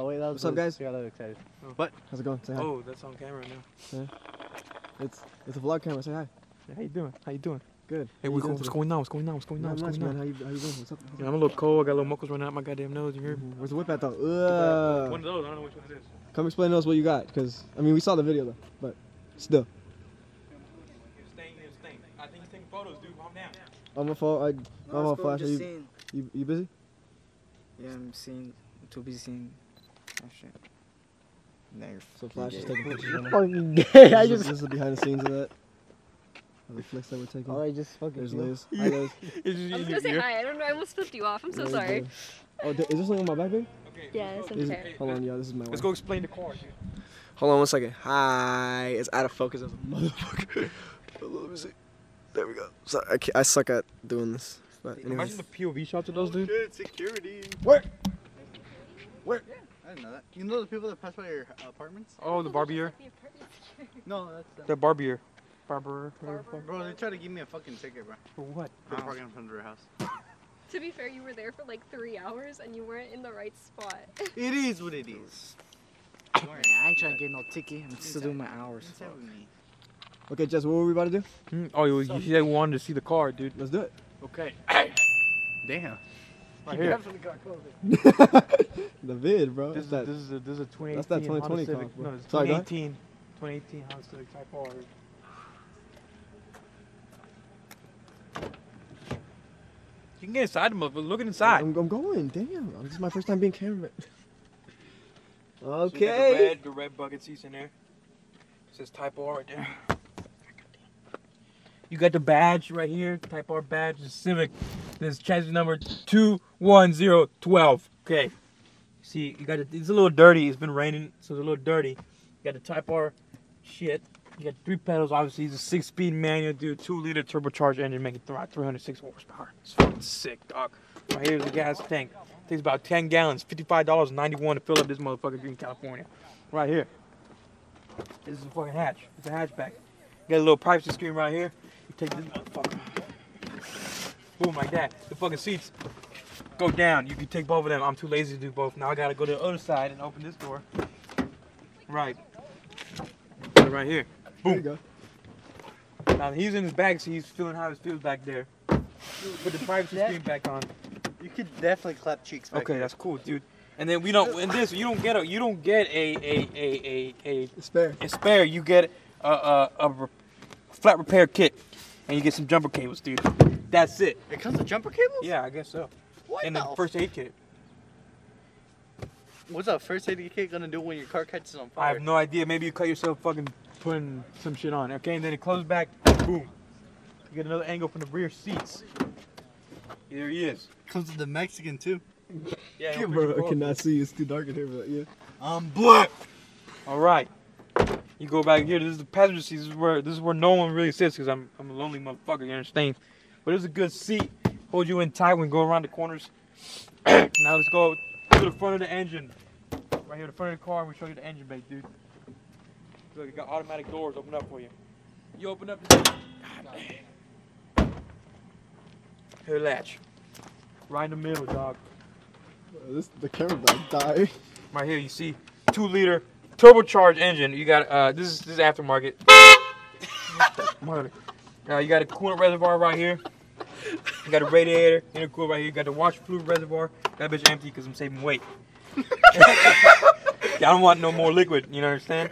Oh wait, that was What's up, guys? Yeah, that was excited. How's it going? Say hi. Oh, that's on camera now. It's it's a vlog camera. Say hi. How you doing? How you doing? Good. Hey, what's, you doing what's going on? What's going on? What's going on? Not What's going man. on? How you how you doing? What's up? What's Yeah. I'm a little cold. I got little muckles running out my goddamn nose. You hear? Mhm. Where's the whip at though? One of those. I don't know which one it is. Come explain to us what you got, cause I mean we saw the video though, but still. You're staying, you're staying. I think you're taking photos, dude. Calm down. On my phone. I No, I'm a it's I'm flash. Are you, you you busy? Yeah, I'm seeing. Too busy seeing. Oh shit. Nerf. So flash is taking pictures. right now. Fucking gay. I just. this is the behind the scenes of that. Of the flicks that we're taking. Oh, I just fucking. There's. Liz. Hi Liz. I was gonna say hi. I don't know. I almost flipped you off. I'm so sorry. Oh, is this something on my back, babe? Okay. Yes, let's I'm go. Is it? Hold on, y'all. This is my Let's wife. go explain the car, dude. Hold on one second. Hi. It's out of focus as a motherfucker. Let me see. There we go. Sorry, I, can't, I suck at doing this. But Imagine anyways. the POV shots of those, oh, dude. Good security. Where? I didn't know that. You know the people that pass by your apartments? Oh, the barbier. No, that's them. The barbier. Barber. whatever the fuck. Bro, they tried to give me a fucking ticket, bro. For what? For parking in front of their house. To be fair, you were there for like three hours and you weren't in the right spot. It is what it is. Yeah, I ain't trying to get no ticket. I'm still doing my hours. Inside with me. Okay, Jess, what were we about to do? Hmm? Oh, you, you said we wanted to see the car, dude. Let's do it. Okay. Damn. Right here. the vid, bro. This is, That's this is a this is a 2018 That's that 2020 Honda Civic. car, bro. No, it's Sorry, 2018. 2018 Honda Civic Type R. You can get inside the motherfucker. Look inside. I'm, I'm going. Damn. This is my first time being cameraman. So you got Okay. the red, the red bucket seats in there. It says Type R right there. You got the badge right here, Type R badge, the Civic. This chassis number two one zero twelve. Okay. See, you got it. It's a little dirty. It's been raining, so it's a little dirty. You got the Type R shit. You got three pedals. Obviously, it's a six-speed manual, dude. Two-liter turbocharged engine, making th- 306 horsepower. It's fucking sick, dog. Right here's the gas tank. Takes about 10 gallons, $55.91 to fill up this motherfucker in California. Right here. This is a fucking hatch. It's a hatchback. You got a little privacy screen right here. You take this motherfucker. Boom, like that. The fucking seats go down. You can take both of them. I'm too lazy to do both. Now I gotta go to the other side and open this door. Right. Right here. There you go. Now he's in his bag, so he's feeling how it feels back there. Put the privacy screen back on. You could definitely clap cheeks back Okay, here. that's cool, dude. And then we don't. In this, you don't get a. You don't get a a a a a, Spare. a spare. You get a a, a re- flat repair kit, and you get some jumper cables, dude. That's it. It comes with jumper cables? Yeah, I guess so. What And the the first aid kit. What's a first aid kit gonna do when your car catches on fire? I have no idea. Maybe you cut yourself fucking putting some shit on. Okay, and then it closes back. Boom. You get another angle from the rear seats. There he is. Comes with the Mexican too. Yeah, Yeah, bro, I cannot see. It's too dark in here, but yeah. I'm blip. All right. You go back here. This is the passenger seat. This is where this is where no one really sits because I'm I'm a lonely motherfucker. You understand? But it's a good seat. Hold you in tight when you go around the corners. now let's go to the front of the engine. Right here, the front of the car, and we show you the engine bay, dude. Look, it got automatic doors. Open up for you. You open up the Here, latch. Right in the middle, dog. This the camera about to die. Right here, you see two liter turbocharged engine. You got uh, this is this is aftermarket. Uh, you got a coolant reservoir right here. You got a radiator, intercooler right here. You got the washer fluid reservoir. That bitch empty because I'm saving weight. I don't want no more liquid. You understand?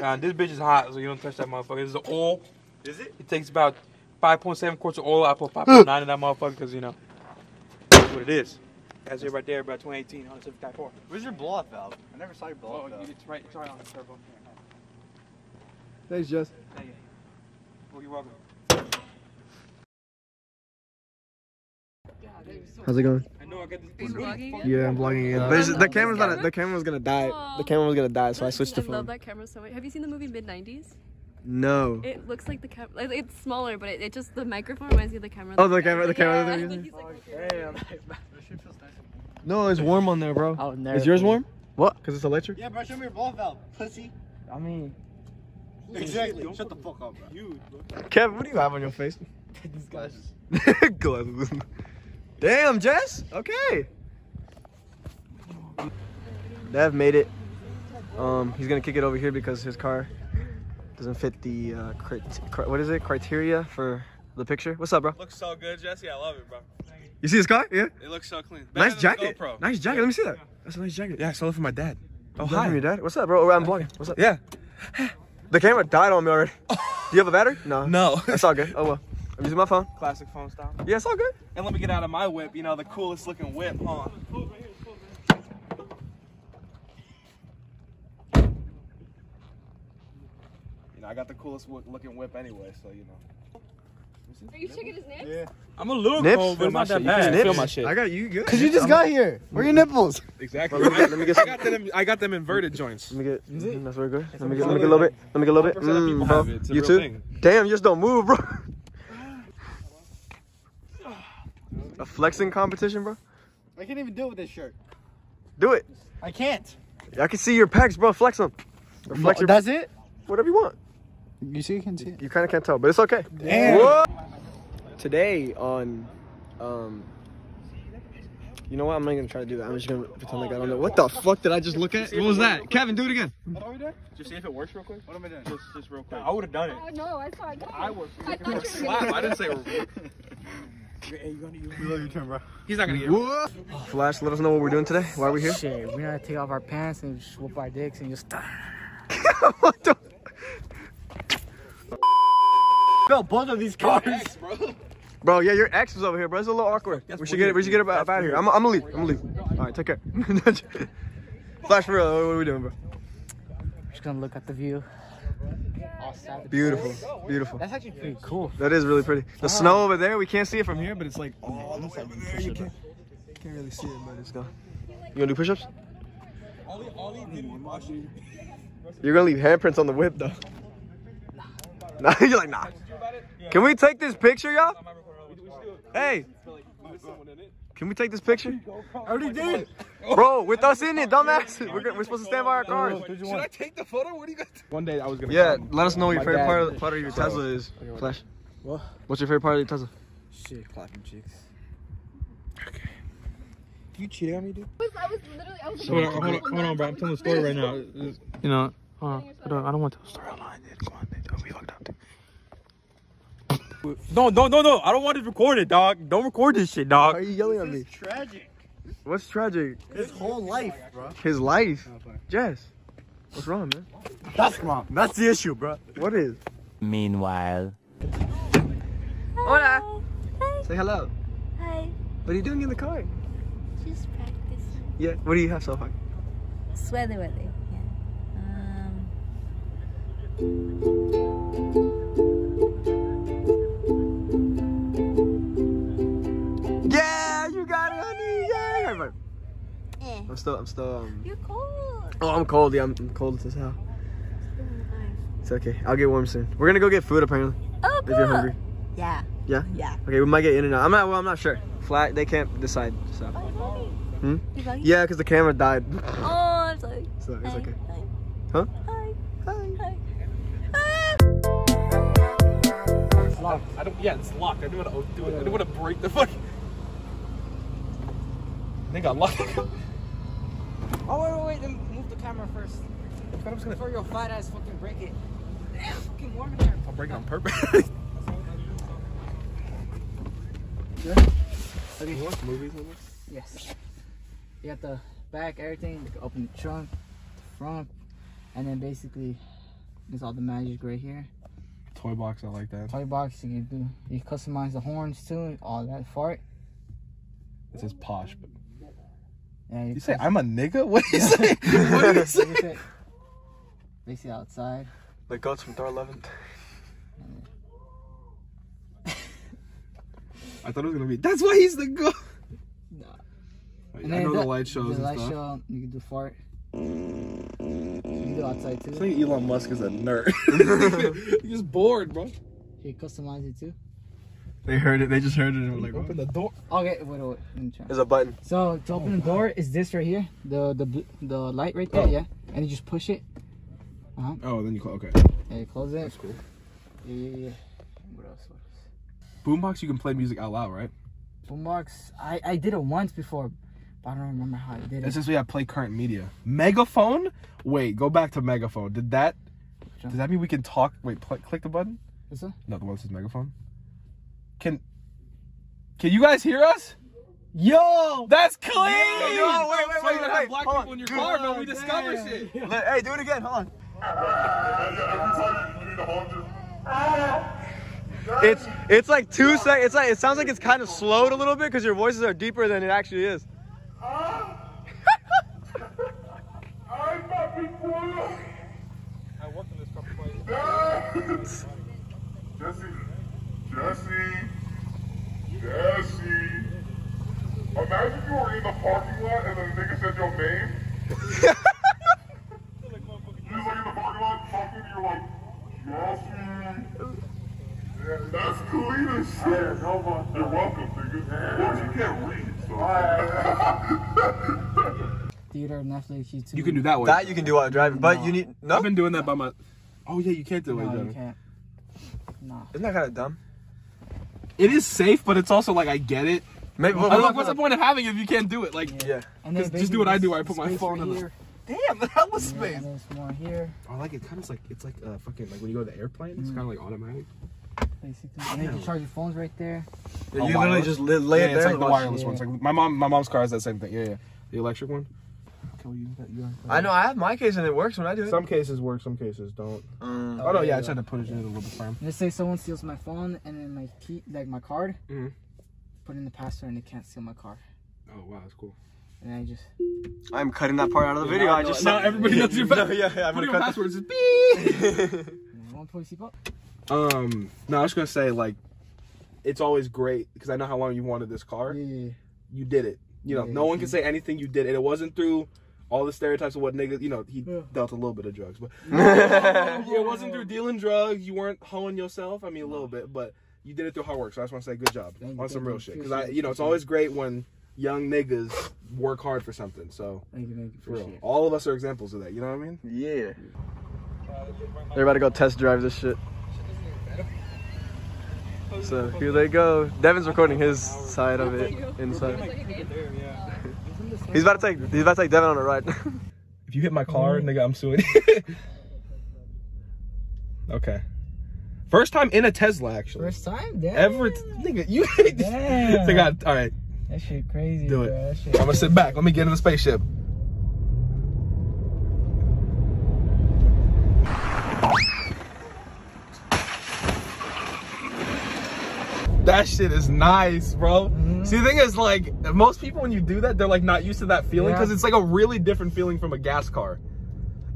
Uh, this bitch is hot, so you don't touch that motherfucker. This is the oil. Is it? It takes about 5.7 quarts of oil. I put 5.9 in that motherfucker because you know that's what it is. That's it right there, about 2018 on Civic Type R. Where's your blow off valve? I never saw your blow Oh, off valve. it's right, it's right on the turbo. Thanks, Jess. Thank you. Well, you're welcome. How's it going? I know I got this. Are vlogging? Yeah, I'm vlogging again. But it's, the camera's not. The camera was gonna die. The camera was gonna die, so I switched to I love that camera so much. Have you seen the movie Mid 90s? No. It looks like the camera. Like, it's smaller, but it, it just the microphone reminds me of the camera. Oh, the camera- the camera Yeah. that they're He's like, Damn. No, it's warm on there, bro. Oh, Is yours warm? What? Cause it's electric. Yeah, bro, show me your blow off valve, pussy. I mean, Exactly. Shut the fuck up, bro. Huge, bro. Kevin, what do you have on your face? these guys. Glasses. Damn, Jess. Okay. Dev made it. Um, he's gonna kick it over here because his car doesn't fit the uh, crit- cri- what is it criteria for the picture. What's up, bro? Looks so good, Jesse. I love it, bro. You see this car? Yeah. It looks so clean. Nice Better than the jacket. GoPro. Nice jacket. Let me see that. That's a nice jacket. Yeah, I stole it from my dad. Oh, hi, your dad. What's up, bro? I'm vlogging. What's up? Yeah. The camera died on me already. Do you have a battery? No. No. That's all good. Oh well. I'm using my phone. Classic phone style. Yeah, it's all good. And let me get out of my whip. You know, the coolest looking whip, huh? Know, I got the coolest wh- looking whip anyway, so you know. Are you checking his nips? Yeah. I'm a little Nips? cold, but Feel it's my not that shit. Bad. Nips? feel my shit. I got you good. Cause you just got here. Where are your nipples? Exactly. Let me get- let me get I some- got them. I got them inverted joints. Let me get. mm, That's very good. Let me get. Let me get a little bit. Let me get a little bit. 100% of people Mm, bro. have it. It's a You real too? thing. Damn, you just don't move, bro. A flexing competition, bro. I can't even deal with this shirt. Do it. I can't. I can see your pecs, bro. Flex them. Or flex your, That's it. whatever you want. You see, you can see it. You kind of can't tell, but it's okay. Damn. Whoa. Today on, um, you know what? I'm not gonna try to do that. I'm just gonna pretend like I don't know. What the fuck did I just look at? What was that? Kevin, do it again. What are we doing? Just see if it works real quick. What am I doing? Just, just real quick. I would have done it. Oh no, I saw it. I was. I thought you were Slap. gonna I didn't say. We love your turn, bro. He's not gonna get. Whoa. Flash, let us know what we're doing today. Why are we here? Shit, we're gonna take off our pants and just whoop our dicks and just. what the? Built both of these cars. Bro, bro. yeah, your ex was over here, bro. It's a little awkward. we should get it. We should get it out of here. I'm, I'm gonna leave. I'm gonna leave. All right, take care. Flash for real. What are we doing, bro? just gonna look at the view. All. Beautiful, beautiful. That's actually pretty cool. That is really pretty. The uh-huh. snow over there, we can't see it from here, but it's like all the way over there. You can't, can't really see it, but it's gone. You gonna do push-ups? You're gonna leave handprints on the whip, though. Nah, you're like, nah. Can we take this picture, y'all? Hey, can we take this picture? I already did. Bro, with us in it, dumbass. We're, go- we're supposed to stand by our cars. Should I take the photo? What do you got? One day I was gonna. Yeah, let us know what your favorite part of, part of your Tesla is. Flash. What? What's your favorite part of your Tesla? Shit, clapping cheeks. Okay. You cheating on me, dude? I was, I was literally, I was Hold on, hold on, hold on, bro. I'm telling the story right now. You know, hold on. I don't, I don't want to tell the story online, dude. Come on, dude. Don't be fucked up, dude. No, no, no, no. I don't want it recorded, dog. Don't record this shit, dog. Why are you yelling at me? Tragic. What's tragic? His whole life, bro. His life. Jess. What's wrong, man? That's wrong. That's the issue, bro. What is? Meanwhile. Hola. Say hello. Hi, What are you doing in the car? just practicing. Yeah. What do you have so far? Sweaty, weather. Yeah. Um, I'm still, I'm still, um. You're cold. Oh, I'm cold. Yeah, I'm, I'm cold as hell. It's okay. I'll get warm soon. We're gonna go get food apparently. Oh, If you're hungry. Yeah. Yeah? Yeah. Okay, we might get in and out. I'm not. Well, I'm not sure. Flat. They can't decide. So. Oh. Hmm? You're? Yeah, because the camera died. Oh, I'm sorry. so it's Hi. okay. Hi. Huh? Hi. Hi. Hi. I don't. Yeah, it's locked. I didn't want to do it. I didn't want to break the fuck. I think I locked. Oh wait, wait, wait. Then move the camera first. I was gonna. Before your fat ass fucking break it. Damn, fucking warm in there. I'll break it on purpose. You watch movies on this? Yes. You got the back, everything. You can open the trunk, the front, and then basically there's all the magic right here. Toy box. I like that. Toy box. You can do. You customize the horns too. All that fart. It says posh, but Yeah, you say I'm a nigga. What do you say? what do you say? say? Basically outside. The goats from Thor 11. I thought it was gonna be. That's why he's the go. Nah. I know the light shows The and light stuff. show. You can do fart. You can do outside too. I think Elon Musk is a nerd. He's just bored, bro. You can customize it too. They heard it. They just heard it and were like, Open the door. Okay, wait, wait, wait. Let me try. There's a button. So to open the door is this right here, the the the light right there, oh. yeah, and you just push it. Uh-huh. Oh, then you call. Okay. And you close it. That's cool. Yeah, yeah, yeah. What else? What else? Boombox, you can play music out loud, right? Boombox. I I did it once before, But I don't remember how I did it. it. since we have play current media, megaphone. Wait, go back to megaphone. Did that? Does that mean we can talk? Wait, pl- click the button. This one? No, the one that says megaphone. Can Can you guys hear us? Yo, that's clean. Yo, wait, wait, So wait, wait, have wait. black Hold people on. in your car, bro. Oh, we discover shit. Hey, do it again. Hold on. It's it's like two sec. It's like it sounds like it's kind of slowed a little bit because your voices are deeper than it actually is. I worked in this couple places. Jesse, Jesse, Jesse. Imagine you were in the parking lot and then the nigga said your name. you was like in the parking lot talking, to you're like, Jesse. Yeah, that's clean as shit. Yeah, no. You're welcome, nigga. Well, you can't read, so. Theater, Netflix, YouTube. You can do that way. That you can do while driving, but you need no. I've been doing that by my. Oh yeah, you can't do it. No, you can't. Nah. Isn't that kind of dumb? It is safe, but it's also like I get it. Maybe. I mean, like, what's the point of having it if you can't do it? Like, Yeah. And then Just- just do what I do, I put my phone right in the- here. damn, the hell was Yeah, space. and there's more here, I like it. Kind of like it's like uh, fucking like when you go to the airplane. It's kind of like automatic. basically. And then you can charge your phones right there. you Oh, literally wireless? just li- lay yeah, it there. it's like the wireless Yeah. one. It's like my mom, my mom's car has that same thing. Yeah, yeah, the electric one. Okay, you got, you got- I know. I have my case and it works when I do it. Some cases work, some cases don't. Um, Oh, no, yeah, I tried to put it in a little bit firm. Let's say someone steals my phone and then my key, like my card. Mhm. Put in the password and they can't steal my card. Oh wow, that's cool. And I just I'm cutting that part out of the video. I just now everybody knows your no, yeah, yeah, I'm Put gonna your cut. password. Just beep. one point seatbelt. Um, no, I was gonna say like, it's always great because I know how long you wanted this car. Yeah. You did it. You know, Yeah, no one can say anything. You did it. It wasn't through all the stereotypes of what niggas. You know, he Yeah. dealt a little bit of drugs, but it wasn't through dealing drugs. You weren't hoeing yourself. I mean, a little bit, but you did it through hard work. So I just want to say, good job Thank you, on some real you. shit. Because I, you know, it's always great when young niggas work hard for something. So Thank you, thank you. for real, Appreciate it. all of us are examples of that. You know what I mean? Yeah. They're about to go test drive this shit. So here they go. Devin's recording his side of it inside. He's about to take he's about to take Devin on a ride. If you hit my car, mm-hmm. nigga, I'm suing. okay. First time in a Tesla, actually. First time? Damn. Ever, nigga, you. Damn. They got all right. That shit crazy. Do it. Bro. I'm gonna sit back. Let me get in the spaceship. That shit is nice, bro. Mm-hmm. See, the thing is, like, most people when you do that, they're like not used to that feeling Yeah. because it's like a really different feeling from a gas car.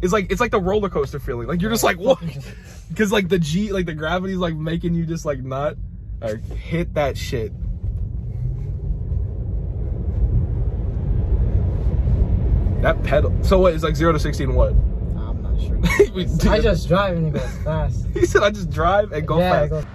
It's like it's like the roller coaster feeling. Like you're just like what? Because like the G, like the gravity's like making you just like not. Right, hit that shit. That pedal. So what? It's like zero to sixteen. What? I'm not sure. I just drive and it goes fast. He said, "I just drive and go yeah, fast."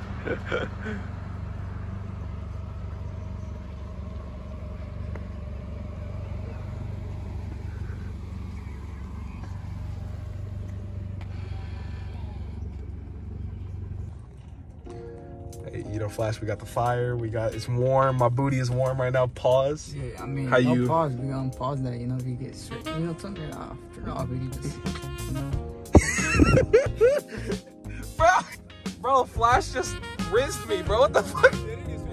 Flash. We got the fire. We got it's warm. My booty is warm right now. Pause. Yeah, I mean, How no you- pause. We gonna pause that. You know, if you get straight, you know, turn it off. Turn it off. We can just, you know. bro, bro, Flash just rinsed me, bro. What the fuck?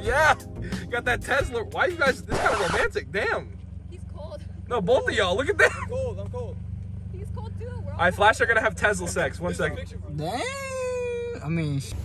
Yeah, got that Tesla. Why you guys? This kind of romantic. Damn. He's cold. No, both of y'all. Look at that. I'm cold. I'm cold. He's cold too. We're all All right, Flash are gonna have Tesla sex. One second. Damn. I mean, sh- I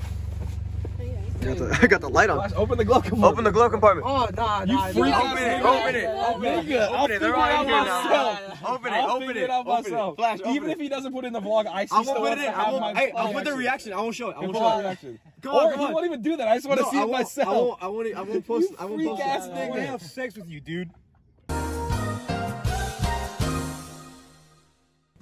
got the, I got the light on. Flash, open the glove compartment. Open the glove compartment. oh nah, You nah. freak nah, ass Open it, open it, open it. Nigga, I'll Open it. They're all in here now. Open it, open it. it open it. Flash, Even open if he doesn't put it in the vlog, I I still won't put it in. I have won't. my Hey, I'll put the reaction. reaction. I won't show it. I Your won't show it. reaction. Come Or on, he come on. won't even do that. I just want to see it myself. I won't. I won't. I won't post. I won't freak ass it. nigga. I wanna have sex with you, dude.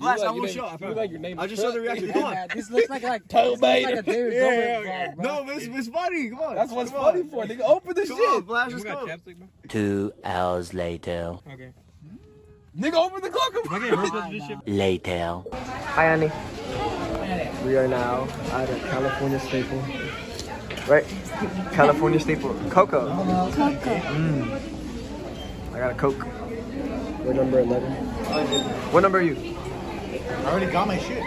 Flash, I won't show. I look found like your name I'll just show the reaction. Come on. this looks like like Toe this looks like a dude. Yeah, yeah, yeah. No, it's, it's funny. Come on. That's what's Come funny on. for, nigga. Open the Come on, shit. Let's go. Two hours later. Okay. Nigga, open the glove compartment. Later. Hi, Annie. We are now at a California staple. Right? California staple. Coco. Coco. Mm. I got a Coke. We're number 11. What number are you? I already got my shit.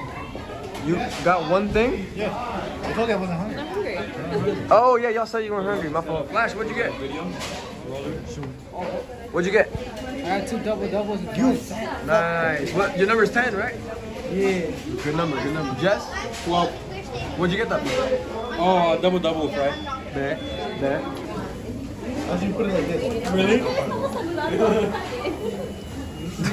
You got one thing? Yeah. I told you I wasn't hungry. I'm hungry. Oh, yeah, y'all said you weren't hungry. My fault. Flash, what'd you get? What'd you get? I got two double doubles. You. Nice. What? Your number's 10, right? Yeah. Good number, good number. Jess? 12. What'd you get that? Oh, uh, double doubles, right? There. There. How'd you put it like this? Really?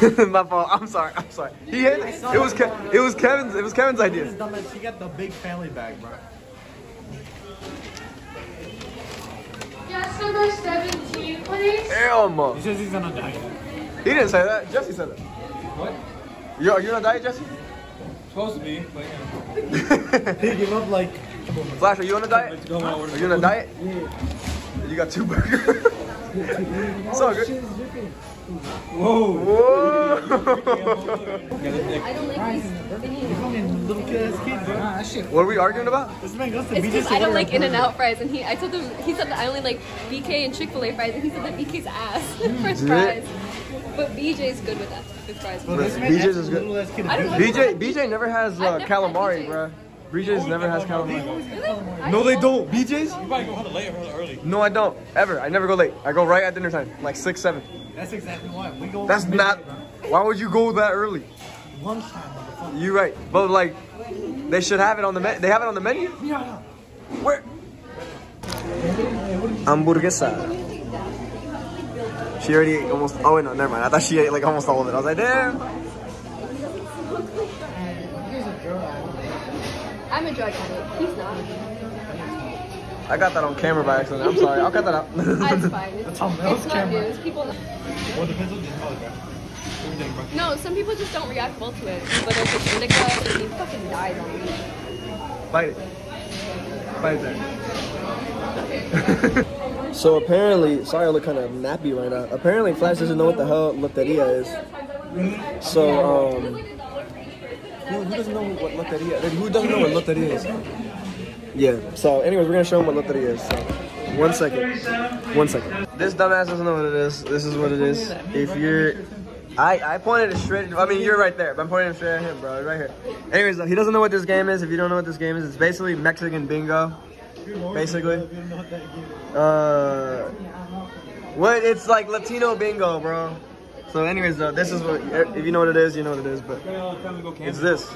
My fault. I'm sorry. I'm sorry. He hit it. It was Ke- it was Kevin's it was Kevin's idea. He got the big family bag, bro. Yes, number 17, please. Hell no. He says he's on a diet. He didn't say that. Jesse said that. What? Yo, you on a diet, Jesse? Supposed to be, but yeah. He gave up like. Flash, are you on a diet? Let's go on. Are you on a diet? Yeah. You got two burgers. it's all good. Oh, Whoa. Whoa. I don't like these. You fucking little kid ass kid, bro. Nah, that shit. what are we arguing about? This man goes to It's because I don't like In and Out fries, and he I told him he said that I only like BK and Chick Fil A fries, and he said that BK's ass French Yeah. fries. But BJ's good with that with fries. Bro, BJ's is good. little ass kid to I don't BJ BJ never has uh, never calamari, BJ. bruh. BJ's never has calamari. Really? No, they don't. BJ's? You probably go hella late or hella early. No, I don't. Ever. I never go late. I go right at dinner time, like six, seven. That's exactly why. We go. That's midnight, not. bro. Why would you go that early? Lunchtime, motherfucker. You right, but like, they should have it on the menu. They have it on the menu. Yeah. Where? Hamburguesa. She already ate almost. Oh wait, no, never mind. I thought she ate like almost all of it. I was like, damn. I'm a drug addict. He's not. I got that on camera by accident. I'm sorry. I'll cut that out. It's fine. It's, on Mel's it's not camera. news. People. Know. Well, depends on the color, bro. Everything, bro. No, some people just don't react well to it. But if it's indica, and he fucking dies on me. Bite it. Bite it there. so apparently, sorry I look kind of nappy right now. Apparently, Flash doesn't know what the hell loteria is. So, um, who, who doesn't know what loteria? like, Who doesn't know what loteria is? Yeah. So, anyways, we're gonna show him what loteria is. So, one second. One second. This dumbass doesn't know what it is. This is what it is. If you're I, I pointed it straight. I mean, you're right there, but I'm pointing it straight at him, bro. Right here. Anyways, he doesn't know what this game is. If you don't know what this game is, it's basically Mexican bingo. Basically. Uh, what? It's like Latino bingo, bro. So, anyways, though, this is what. If you know what it is, you know what it is. But it's this.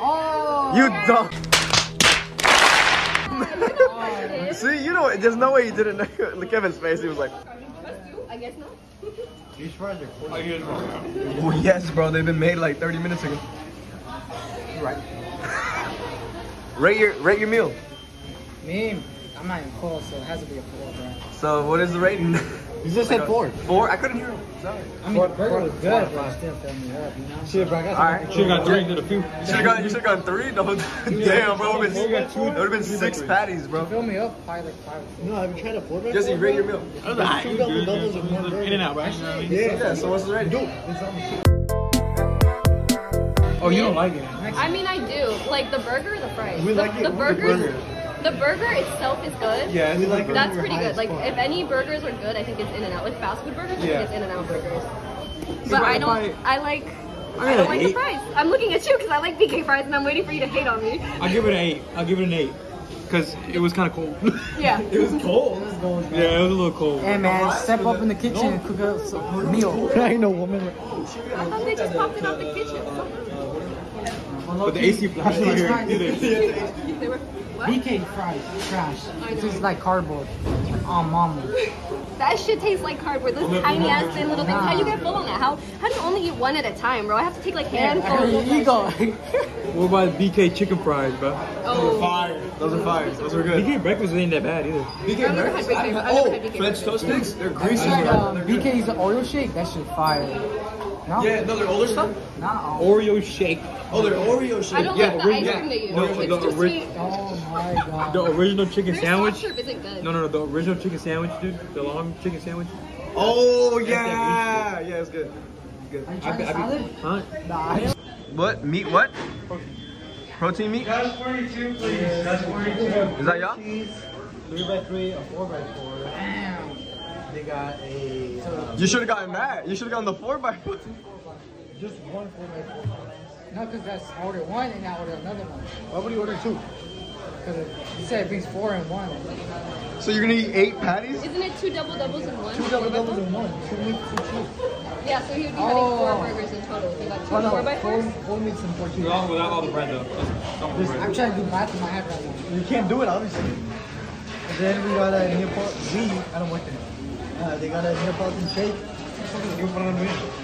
Oh. You dumb. See, you know, there's no way you didn't know. Look Kevin's face. He was like, I guess not. These fries are cool. "Oh yes, bro. They've been made like 30 minutes ago." Right. Rate your rate your meal. Me, I'm not even close, so it has to be a four, bro. So what is the rating? You just said four. Four? I couldn't hear him. Sorry. I mean, the burger was good, but still filled me up, you know? Shit, bro. I got All right. Should've got three instead of two. You should have got you should have gone three. No, damn, bro. It would have been, it been six patties, bro. Fill me up, probably like five or No, have you tried a four back? Jesse, rate your meal. Two double doubles and one burger. In and out, right? Yeah. Yeah. So what's the rating? Dude, it's on the Oh, you don't like it? I mean, I do. Like the burger or the fries? We the, like it the with the burgers. burger. The burger itself is good. Yeah, We like. That's We're pretty good. Like if any burgers are good, I think it's In and Out. Like fast food burgers, I think it's In and Out burgers. But I- I don't. I- I like. I I don't an like the fries. I'm looking at you because I like BK fries, and I'm waiting for you to hate on me. I'll give it an eight. I'll give it an eight. Because it was kind of cold. Yeah. It was cold. It was going. yeah, it was a little cold. Hey man, step up in the kitchen and cook up some meal. I ain't no woman. I thought they just popped it out the kitchen. But the AC flashing right here. either. They were. What? BK fries, trash. I It's know. just like cardboard. Oh, mama. That shit tastes like cardboard. Those tiny ass thin little things. How you get full on that? How how do you only eat one at a time, bro? I have to take like handfuls. Here you go. What about BK chicken fries, bro? Oh. Fire. Those are fire. Those are good. BK breakfast ain't that bad either. I've never had BK. I've never Oh, had BK. French toast sticks. They're greasy. Like, bro. um, BK's oil shake, that shit fire. No? Yeah, no, they're older stuff. Nah. Oreo shake. Oh, they're Oreo shake. I don't Yeah, like the ice yeah. cream they use. No, it's the too ori- sweet. Oh my god. The original chicken Their sandwich. isn't good. No, no, no. The original chicken sandwich, dude. The long chicken sandwich. Oh yeah, yeah, it's good. It's good. Are you trying salad? Huh? Nah. What meat? What? Protein meat? That's 42, please. That's 42. Is that y'all? Three by three, a four by four. Damn. They got a. You should have gotten that. You should have gotten the four by four. just one four by four. No, because that's I ordered one and I ordered another one. Why would you order two? Because you said it brings four in one. So you're gonna eat eight patties? Isn't it two double doubles in one? Two double doubles in one. Two meat, two. Yeah, so he would be having Oh. four burgers in total. He got two Oh no, four by four, fours. four meats and four cheese. Without, without all the bread though. Just bread. I'm trying to do math in my head right now. You can't do it, obviously. And then we got a Neapolitan. We, I don't work there. Uh, they got a Neapolitan shake.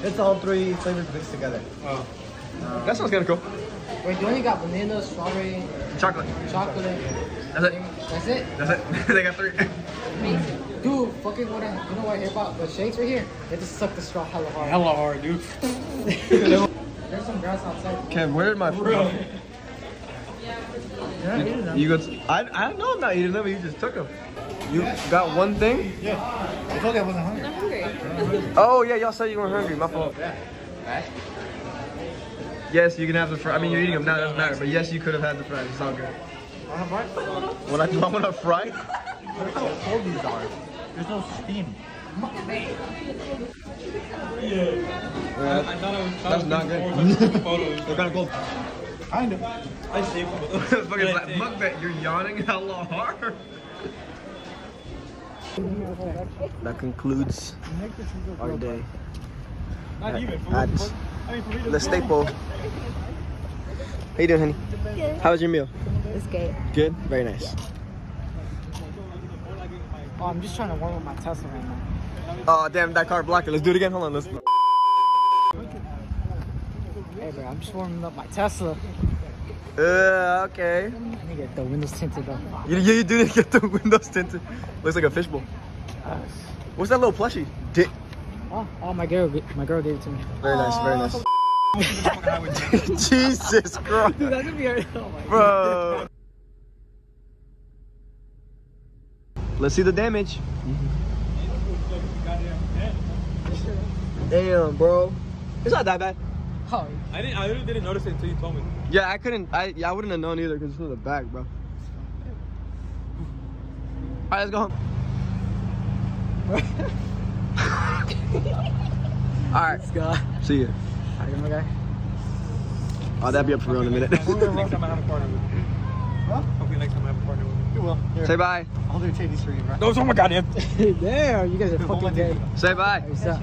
It's all three flavors mixed together. That sounds kind of cool. Wait, you only got vanilla, strawberry, Chocolate. chocolate. That's it. That's it? That's it. they got three. Dude, fucking what I, you know what I hear about the shakes right here? They just suck the straw hella hard. Hella hard, dude. There's some grass outside. Kev, where did my Real. Yeah, eating them. You got? I I know. I'm not eating them. You just took them. You got one thing? Yeah. I told you I wasn't hungry. I'm hungry. Oh yeah, y'all said you weren't hungry. My fault. Yes, you can have the fries. I mean, you're eating them now. It doesn't matter. But yes, you could have had the fries. It's all good. A? When I do, I want to fry. Look how cold these are. There's no steam. Yeah, I thought I was. That's not good. Photos. they're kind of cold. Kind of. I them. Fucking fuck. You're yawning hella hard. That concludes our day Not even. At I mean, for me to the staple. How you doing, honey? Good. How was your meal? It's good. Good. Very nice. Oh, I'm just trying to warm up my Tesla right now. Oh damn, that car blocked it. Let's do it again. Hold on. Let's. Hey, bro, I'm just warming up my Tesla. Uh, okay. I get the windows tinted up. You, you, you do need to get the windows tinted. Looks like a fishbowl. What's that little plushie? Di- Oh, oh, my girl, my girl gave it to me. very nice, very nice. Jesus Christ, Dude, that's gonna be hard. Oh my bro. Let's see the damage. Damn, bro. It's not that bad. Oh, I didn't. I literally didn't notice it until you told me. Yeah, I couldn't. I yeah, I wouldn't have known either because it's in the back, bro. All right, let's go home. All right, let's go. see ya. Alright, my guy. Oh, that'd be up for real in a minute. Hopefully next time I have a partner with you. Huh? Hopefully next time I have a partner with you. You will. Here. Say bye. I'll do take these for you, bro. No, it's on my goddamn. Damn, you guys are fucking gay. Say bye. What's up?